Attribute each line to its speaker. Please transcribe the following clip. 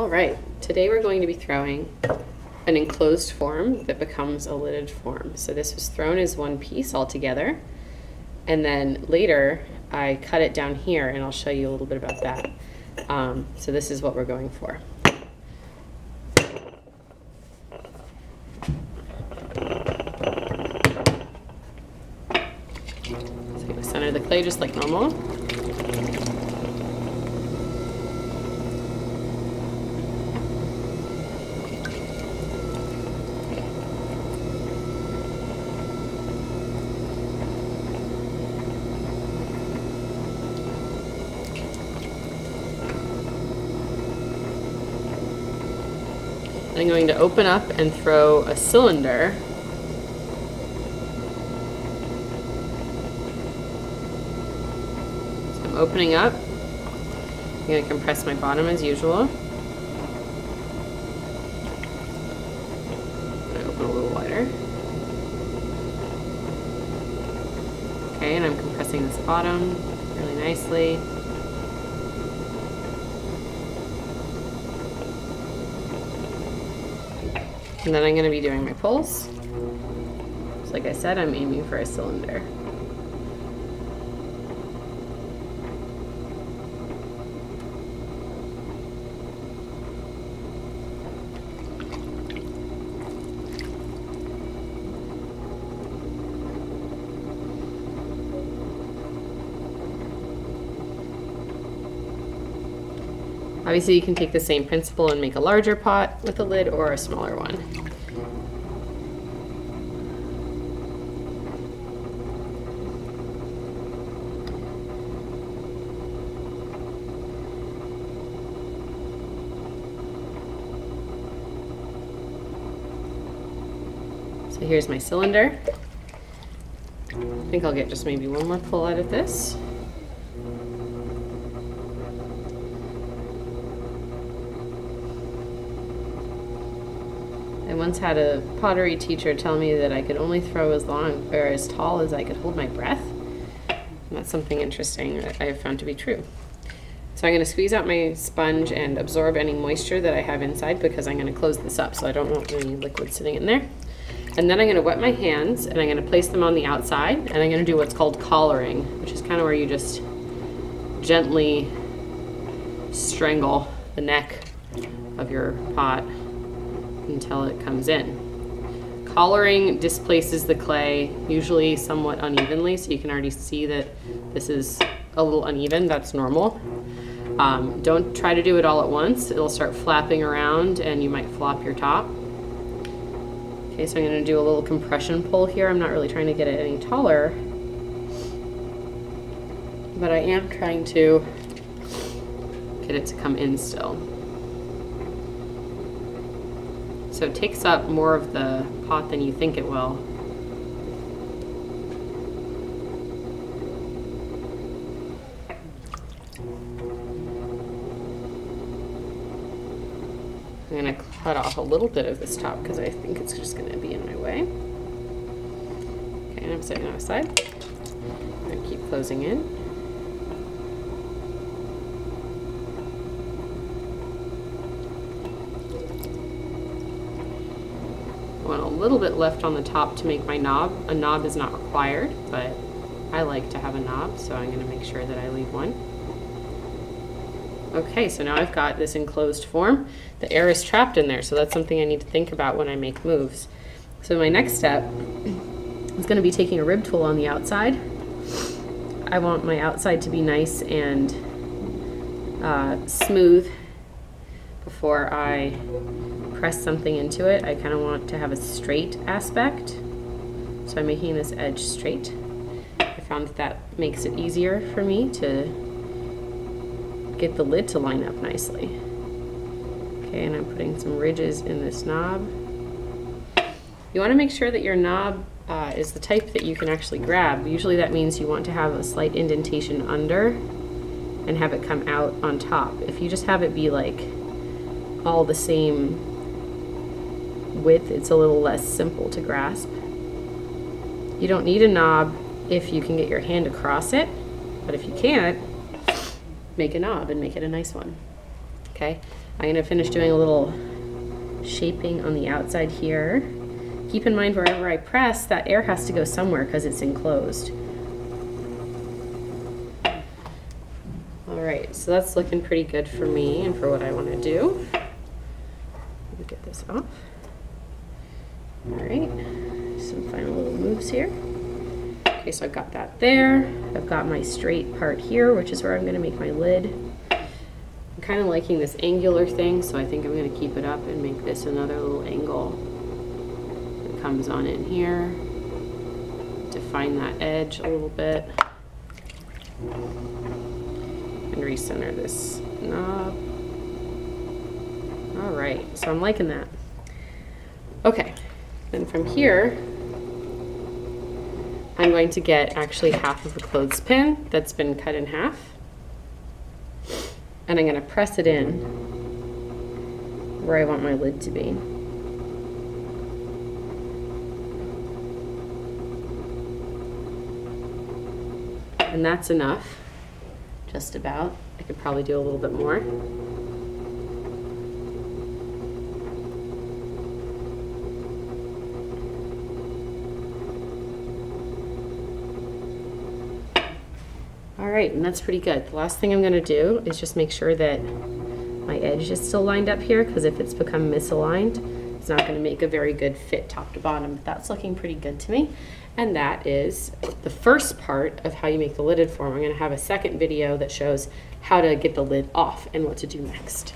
Speaker 1: All right, today we're going to be throwing an enclosed form that becomes a lidded form. So this was thrown as one piece all together. And then later I cut it down here and I'll show you a little bit about that. Um, so this is what we're going for. So center the clay just like normal. I'm going to open up and throw a cylinder. So I'm opening up. I'm going to compress my bottom as usual. To open a little wider. Okay, and I'm compressing this bottom really nicely. And then I'm going to be doing my pulls. So like I said, I'm aiming for a cylinder. Obviously you can take the same principle and make a larger pot with a lid or a smaller one. So here's my cylinder. I think I'll get just maybe one more pull out of this. I once had a pottery teacher tell me that I could only throw as long or as tall as I could hold my breath. And that's something interesting that I have found to be true. So I'm going to squeeze out my sponge and absorb any moisture that I have inside because I'm going to close this up so I don't want any liquid sitting in there. And then I'm going to wet my hands and I'm going to place them on the outside and I'm going to do what's called collaring, which is kind of where you just gently strangle the neck of your pot until it comes in. Collaring displaces the clay usually somewhat unevenly, so you can already see that this is a little uneven, that's normal. Um, don't try to do it all at once, it'll start flapping around and you might flop your top. Okay, so I'm gonna do a little compression pull here. I'm not really trying to get it any taller, but I am trying to get it to come in still. So it takes up more of the pot than you think it will. I'm to cut off a little bit of this top because I think it's just going to be in my way. Okay, and I'm setting that aside. To keep closing in. Want a little bit left on the top to make my knob. A knob is not required, but I like to have a knob, so I'm going to make sure that I leave one. Okay, so now I've got this enclosed form. The air is trapped in there, so that's something I need to think about when I make moves. So my next step is going to be taking a rib tool on the outside. I want my outside to be nice and uh, smooth before I press something into it, I kind of want to have a straight aspect. So I'm making this edge straight. I found that that makes it easier for me to get the lid to line up nicely. Okay, and I'm putting some ridges in this knob. You want to make sure that your knob uh, is the type that you can actually grab. Usually that means you want to have a slight indentation under and have it come out on top. If you just have it be like all the same width, it's a little less simple to grasp. You don't need a knob if you can get your hand across it, but if you can't, make a knob and make it a nice one. Okay, I'm gonna finish doing a little shaping on the outside here. Keep in mind wherever I press, that air has to go somewhere because it's enclosed. All right, so that's looking pretty good for me and for what I want to do. Let me get this off. All right, some final little moves here. Okay, so I've got that there. I've got my straight part here, which is where I'm gonna make my lid. I'm kind of liking this angular thing, so I think I'm gonna keep it up and make this another little angle that comes on in here. Define that edge a little bit. And recenter this knob. All right, so I'm liking that. Okay, then from here, I'm going to get actually half of a clothespin that's been cut in half. And I'm going to press it in where I want my lid to be. And that's enough, just about. I could probably do a little bit more. All right, and that's pretty good. The last thing I'm gonna do is just make sure that my edge is still lined up here because if it's become misaligned, it's not gonna make a very good fit top to bottom. But that's looking pretty good to me. And that is the first part of how you make the lidded form. I'm gonna have a second video that shows how to get the lid off and what to do next.